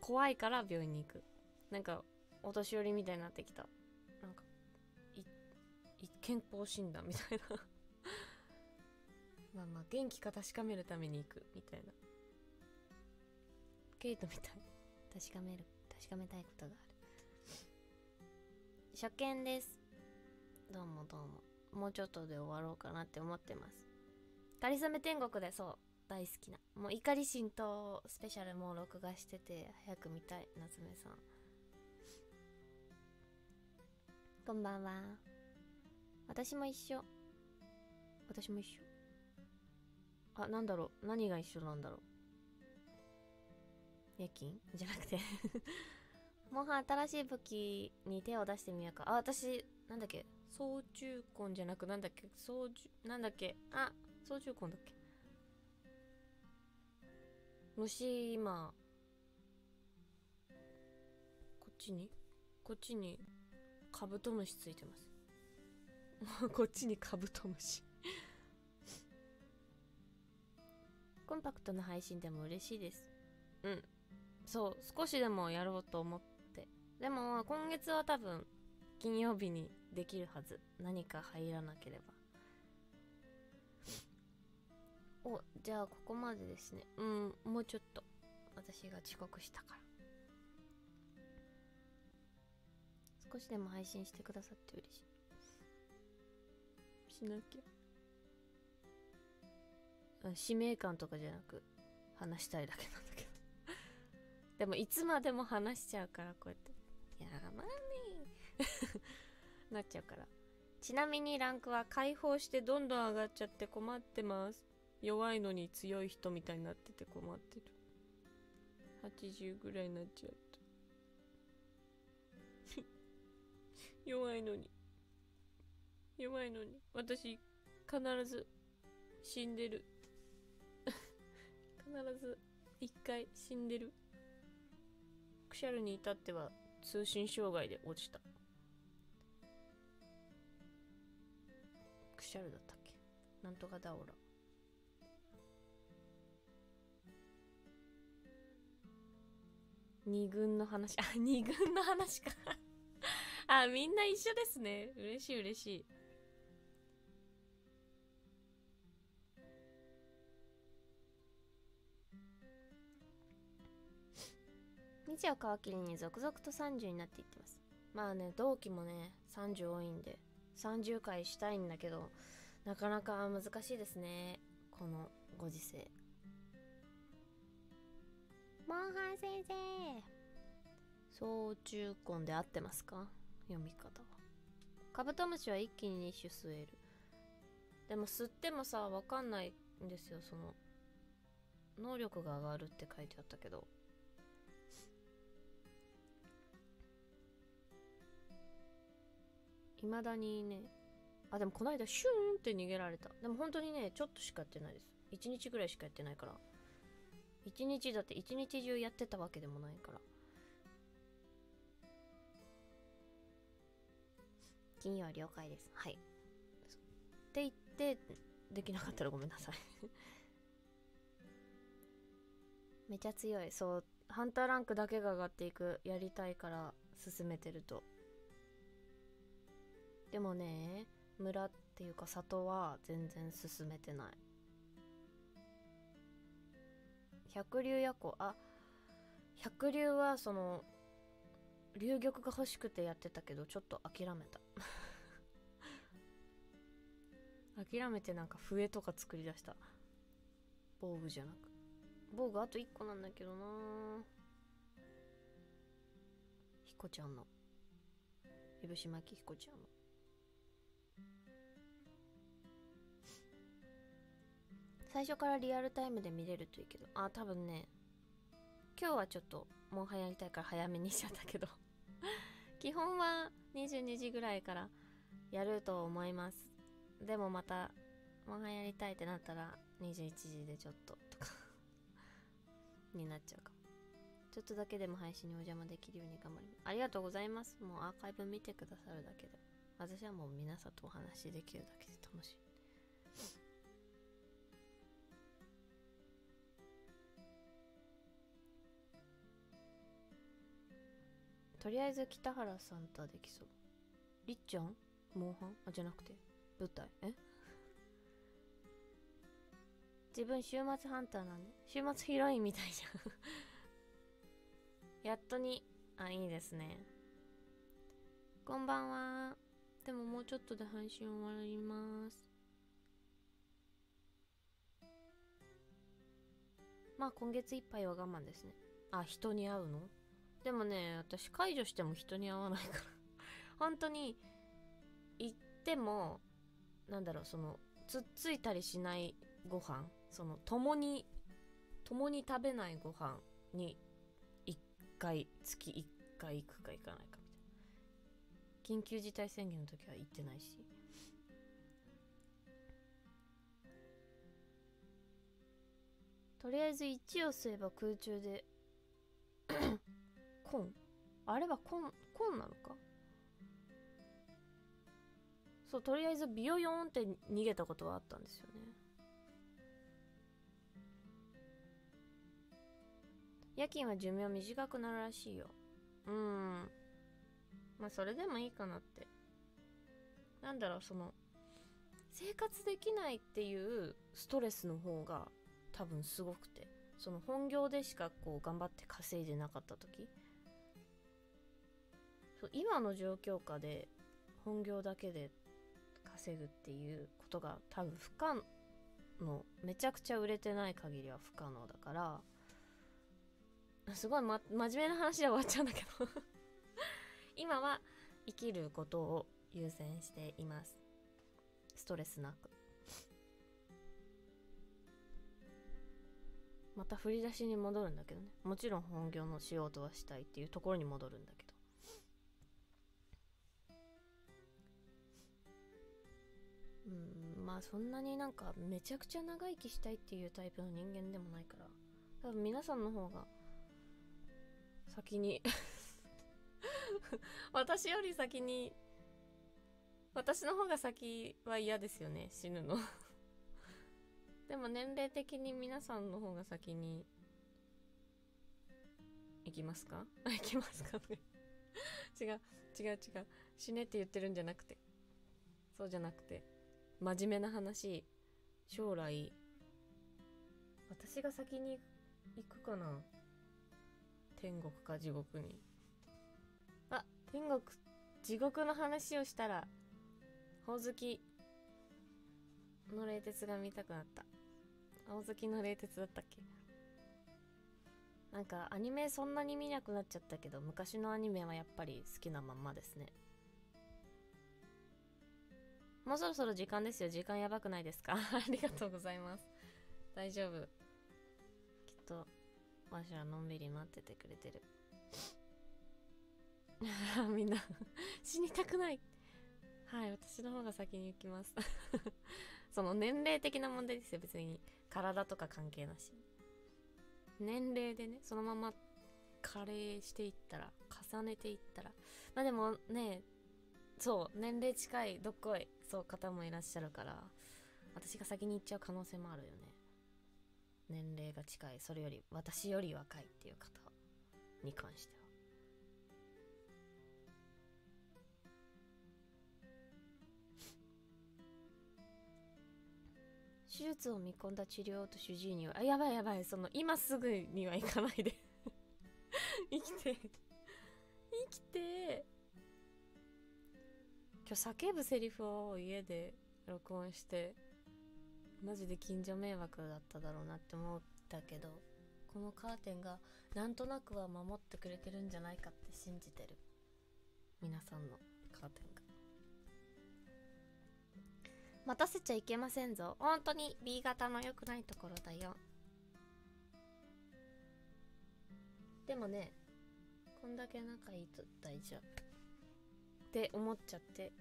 S1: 怖いから病院に行く。なんかお年寄りみたいになってきた。なんかいい健康診断みたいな。まあまあ元気か確かめるために行く。みたいな。ケイトみたい。確かめる。確かめたいことがある。初見です。どうもどうも。もうちょっとで終わろうかなって思ってます。かりそめ天国でそう大好きな。もう怒り神道スペシャルもう録画してて早く見たい夏目さん。こんばんは。私も一緒。私も一緒。あなんだろう。何が一緒なんだろう。夜勤？じゃなくて。もは新しい武器に手を出してみようか。あ私なんだっけ？操縦根じゃなくなんだっけ？操縦なんだっけ？あ操縦根だっけ？虫今こっちにこっちにカブトムシついてます。こっちにカブトムシ。コンパクトな配信でも嬉しいです。うん。そう少しでもやろうと思って。でも今月は多分金曜日にできるはず。何か入らなければおじゃあここまでですね。うんもうちょっと。私が遅刻したから。少しでも配信してくださって嬉しい。しなきゃ。うん使命感とかじゃなく話したいだけなんだけど。でもいつまでも話しちゃうからこうやって「やまね なっちゃうから。ちなみにランクは解放してどんどん上がっちゃって困ってます弱いのに強い人みたいになってて困ってる。80ぐらいになっちゃった 弱いのに。弱いのに。私必ず死んでる。必ず一回死んでる。クシャルに至っては通信障害で落ちた。クシャルだったっけ？なんとかダオラ二軍の話。あ 二軍の話か。あみんな一緒ですね。嬉しい嬉しい。日を皮切りに続々と30になっていってます。まあね同期もね30多いんで30回したいんだけどなかなか難しいですね。このご時世。モンハン先生。総中根で合ってますか？読み方は。カブトムシは一気に2種吸える。でも吸ってもさわかんないんですよ。その能力が上がるって書いてあったけど。未だにねあでもこの間シューンって逃げられた。でも本当にねちょっとしかやってないです。1日ぐらいしかやってないから。1日だって1日中やってたわけでもないから。金曜は了解です。はい。って言ってできなかったらごめんなさい。めちゃ強い。そうハンターランクだけが上がっていくやりたいから進めてると。でもね村っていうか里は全然進めてない。百竜夜行。あ百竜はその流玉が欲しくてやってたけどちょっと諦めた。諦めてなんか笛とか作り出した。防具じゃなく。防具あと1個なんだけどな。ひこちゃんの。指島きひこちゃんの。最初からリアルタイムで見れるといいけど。あ多分ね今日はちょっともう流行りたいから早めにしちゃったけど。基本は22時ぐらいからやると思います。でもまたもう流行りたいってなったら21時でちょっととか。になっちゃうかちょっとだけでも配信にお邪魔できるように頑張ります。ありがとうございます。もうアーカイブ見てくださるだけで。私はもう皆さんとお話できるだけで楽しい。とりあえず北原さんとはできそう。りっちゃん？モンハン？あじゃなくて。舞台？え？自分週末ハンターなんで。週末ヒロインみたいじゃん。やっとに。あいいですね。こんばんは。でももうちょっとで配信終わります。まあ今月いっぱいは我慢ですね。あ人に会うの？でもね私解除しても人に会わないから。本当に行ってもなんだろうそのつっついたりしないご飯その共に共に食べないご飯に1回月1回行くか行かないかみたいな。緊急事態宣言の時は行ってないし。とりあえず1をすれば空中でコンあれはコンコンなのか？そうとりあえずビヨヨンって逃げたことはあったんですよね。夜勤は寿命短くなるらしいよ。うん。まあそれでもいいかなって。なんだろうその生活できないっていうストレスの方が多分すごくて。その本業でしかこう頑張って稼いでなかった時。そう今の状況下で本業だけで稼ぐっていうことが多分不可能めちゃくちゃ売れてない限りは不可能だからすごい、ま、真面目な話で終わっちゃうんだけど。今は生きることを優先しています。ストレスなく。また振り出しに戻るんだけどね。もちろん本業の仕事はしたいっていうところに戻るんだけど。うんまあそんなになんかめちゃくちゃ長生きしたいっていうタイプの人間でもないから。多分皆さんの方が先に 私より先に私の方が先は嫌ですよね死ぬの。でも年齢的に皆さんの方が先に行きますか？行きますか？違う違う違う。死ねって言ってるんじゃなくて。そうじゃなくて。真面目な話。将来。私が先に行くかな。天国か地獄に。あ天国地獄の話をしたらほおずきの冷徹が見たくなった。青月の冷徹だったっけ？なんかアニメそんなに見なくなっちゃったけど昔のアニメはやっぱり好きなまんまですねもうそろそろ時間ですよ。時間やばくないですか？ありがとうございます。大丈夫。きっと、わしはのんびり待っててくれてる。みんな死にたくない。はい、私の方が先に行きます その年齢的な問題ですよ、別に。体とか関係なし。年齢でね、そのまま加齢していったら、重ねていったら。まあでもね、そう年齢近いどっこいそう方もいらっしゃるから私が先に行っちゃう可能性もあるよね。年齢が近いそれより私より若いっていう方に関しては。手術を見込んだ治療と主治医にはあやばいやばいその今すぐには行かないで。生きて生きて今日叫ぶセリフを家で録音してマジで近所迷惑だっただろうなって思ったけどこのカーテンがなんとなくは守ってくれてるんじゃないかって信じてる。皆さんのカーテンが。待たせちゃいけませんぞ。本当に B 型の良くないところだよ。でもねこんだけ仲いいと大丈夫。って思っちゃって。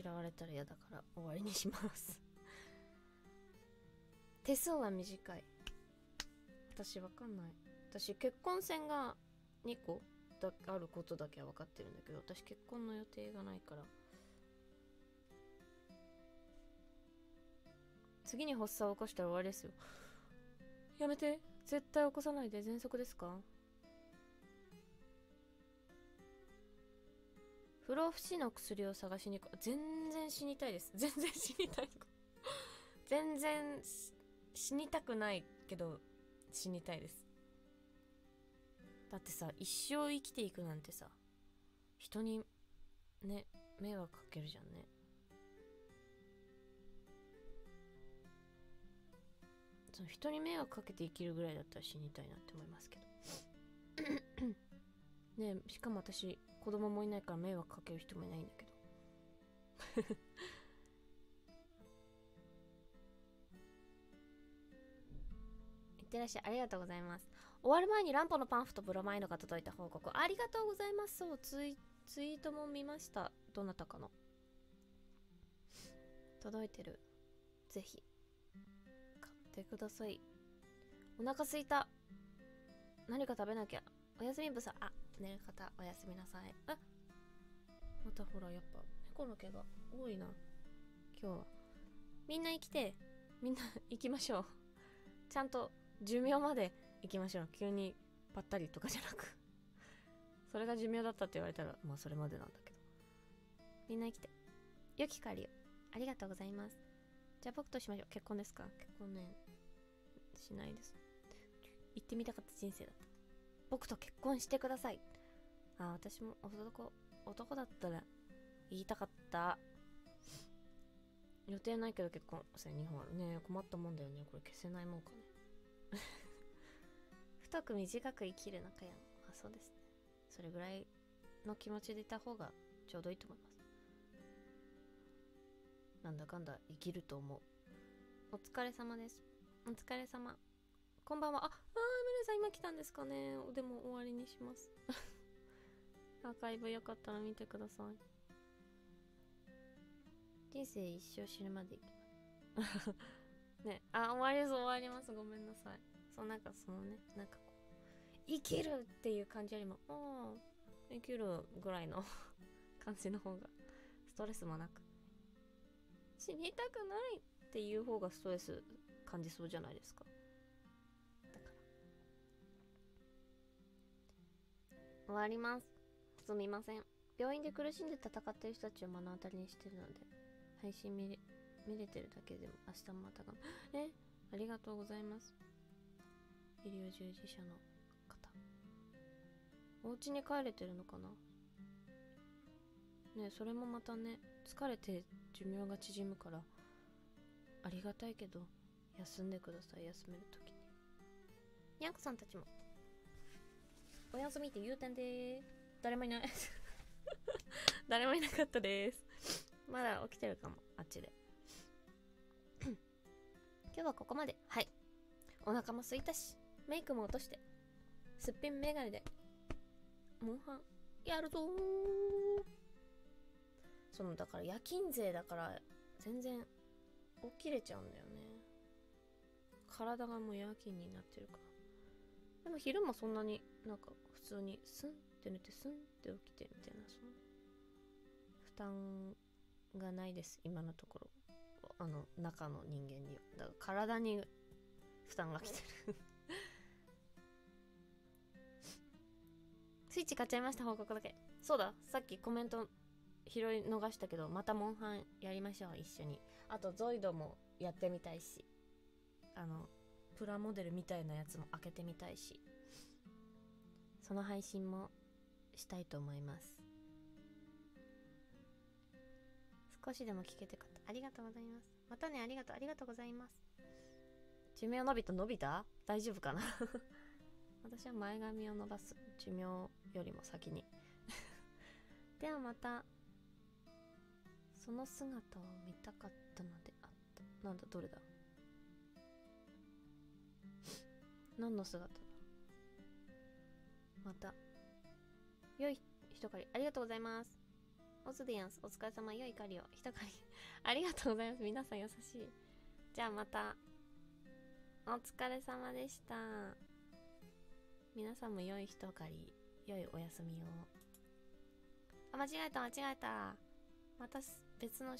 S1: 嫌われたら嫌だから終わりにします。手相は短い。私わかんない。私結婚線が2個だあることだけは分かってるんだけど私結婚の予定がないから。次に発作を起こしたら終わりですよ。やめて。絶対起こさないで。喘息ですか？不老不死の薬を探しに行く全然死にたいです。全然死にたい全然死にたくないけど死にたいです。だってさ一生生きていくなんてさ人にね迷惑かけるじゃんね。その人に迷惑かけて生きるぐらいだったら死にたいなって思いますけど。ねしかも私子供もいないから迷惑かける人もいないんだけど。いってらっしゃい。ありがとうございます。終わる前にランポのパンフとブロマイドが届いた報告。ありがとうございます。そうツイツイートも見ました。どなたかの。届いてる。ぜひ。買ってください。お腹すいた。何か食べなきゃ。おやすみぶさあ寝る方おやすみなさい。あまたほらやっぱ猫の毛が多いな。今日は。みんな生きてみんな行きましょう。ちゃんと寿命まで行きましょう。急にぱったりとかじゃなく。それが寿命だったって言われたらまあそれまでなんだけど。みんな生きて。良き帰りを。ありがとうございます。じゃあ僕としましょう。結婚ですか？結婚ねしないです。行ってみたかった人生だった。僕と結婚してください。あ私も男男だったら言いたかった。予定ないけど結婚。さ日本ね困ったもんだよね。これ消せないもんかね。太く短く生きる仲やん。あそうですね。それぐらいの気持ちでいた方がちょうどいいと思います。なんだかんだ生きると思う。お疲れ様です。お疲れ様。こんばんは。ああさん今来たんですかね？でも終わりにします。アーカイブよかったら見てください。人生一生死ぬまで生きます。ね。あ終わりです終わります。ごめんなさい。そうなんかそのねなんかこう生きるっていう感じよりもああ生きるぐらいの 感じの方がストレスもなく。死にたくないっていう方がストレス感じそうじゃないですか終わります。すみません。病院で苦しんで戦ってる人たちを目の当たりにしてるので配信見れ見れてるだけでも明日もまたがえありがとうございます。医療従事者の方。お家に帰れてるのかな？ねそれもまたね疲れて寿命が縮むからありがたいけど休んでください休めるときに。にゃんこさんたちも。おやすみって言うてんでー。誰もいない。誰もいなかったです。まだ起きてるかもあっちで。今日はここまで。はい。お腹も空いたしメイクも落としてすっぴんメガネでモンハンやるぞそのだから夜勤勢だから全然起きれちゃうんだよね。体がもう夜勤になってるから。でも昼もそんなになんか普通にスンって寝てスンって起きてみたいなその負担がないです今のところ。あの中の人間にだから体に負担が来てる。スイッチ買っちゃいました報告だけ。そうださっきコメント拾い逃したけどまたモンハンやりましょう一緒に。あとゾイドもやってみたいし。あのプラモデルみたいなやつも開けてみたいし。その配信もしたいと思います。少しでも聞けてかった。ありがとうございます。またねありがとうありがとうございます。寿命伸びた？伸びた？大丈夫かな？私は前髪を伸ばす寿命よりも先に。ではまたその姿を見たかったのであった。なんだどれだ？何の姿だ？また。良い一狩り。ありがとうございます。オズディアンスお疲れ様。良い狩りを。一狩り。ありがとうございます。皆さん優しい。じゃあまた。お疲れ様でした。皆さんも良い一狩り。良いお休みを。あ間違えた間違えた。また別の